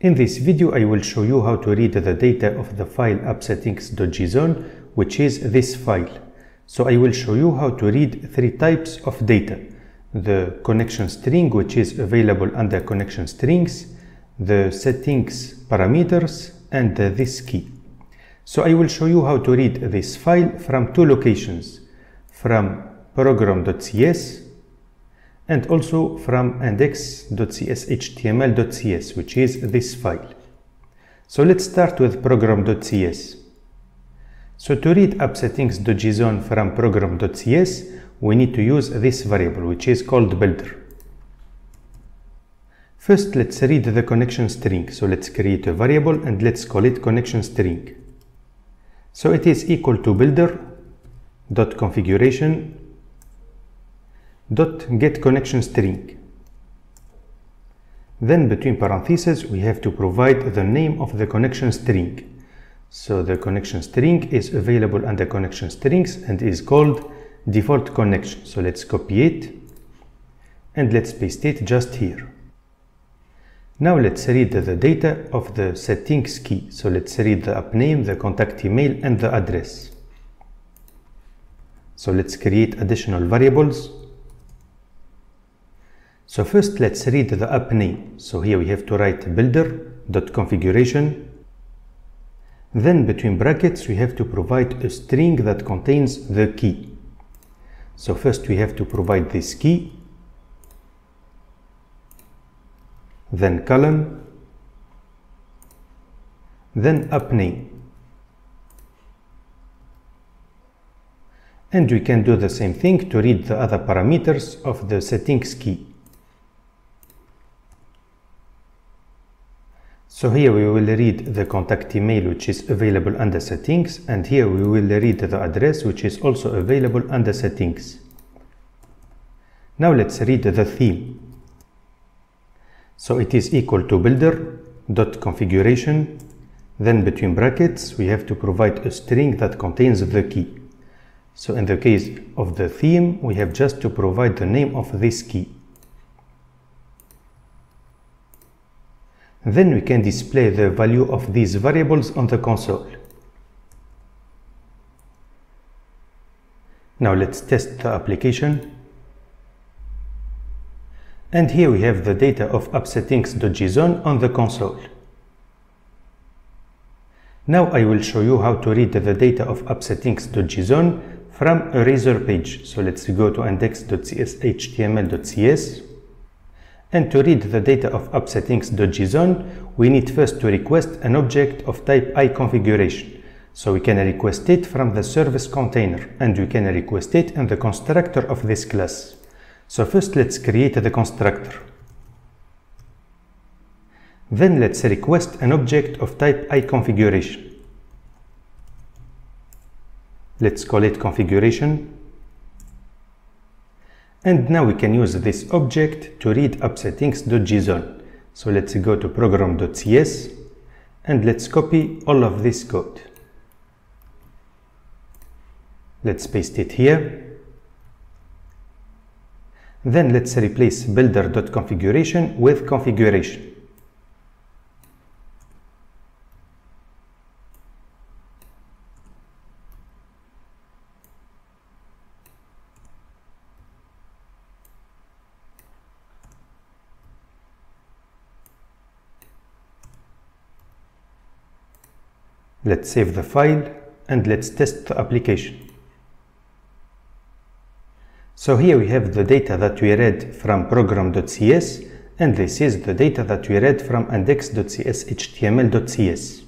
In this video I will show you how to read the data of the file appsettings.json which is this file. So I will show you how to read three types of data. The connection string which is available under connection strings, the settings parameters and this key. So I will show you how to read this file from two locations, from program.cs and also from index.cshtml.cs which is this file. So let's start with program.cs. So to read appsettings.json from program.cs we need to use this variable which is called builder. First let's read the connection string. So let's create a variable and let's call it connection string. So it is equal to builder configuration dot get connection string. Then between parentheses we have to provide the name of the connection string. So the connection string is available under connection strings and is called default connection. So let's copy it and let's paste it just here. Now let's read the data of the settings key. So let's read the app name, the contact email and the address. So let's create additional variables. So first let's read the app name. So here we have to write builder.configuration. Then between brackets we have to provide a string that contains the key. So first we have to provide this key then column, then app name. And we can do the same thing to read the other parameters of the settings key. So here we will read the contact email which is available under settings and here we will read the address which is also available under settings. Now let's read the theme. So it is equal to builder dot configuration. Then between brackets, we have to provide a string that contains the key. So in the case of the theme, we have just to provide the name of this key. Then we can display the value of these variables on the console. Now let's test the application. And here we have the data of appsettings.json on the console. Now I will show you how to read the data of appsettings.json from a Razor page. So let's go to index.cshtml.cs. And to read the data of appsettings.json, we need first to request an object of type iConfiguration. So we can request it from the service container and we can request it in the constructor of this class. So first let's create the constructor. Then let's request an object of type iConfiguration. Let's call it configuration. And now we can use this object to read appsettings.json. So let's go to program.cs and let's copy all of this code. Let's paste it here. Then let's replace builder.configuration with configuration. Let's save the file and let's test the application. So here we have the data that we read from program.cs and this is the data that we read from index.cshtml.cs.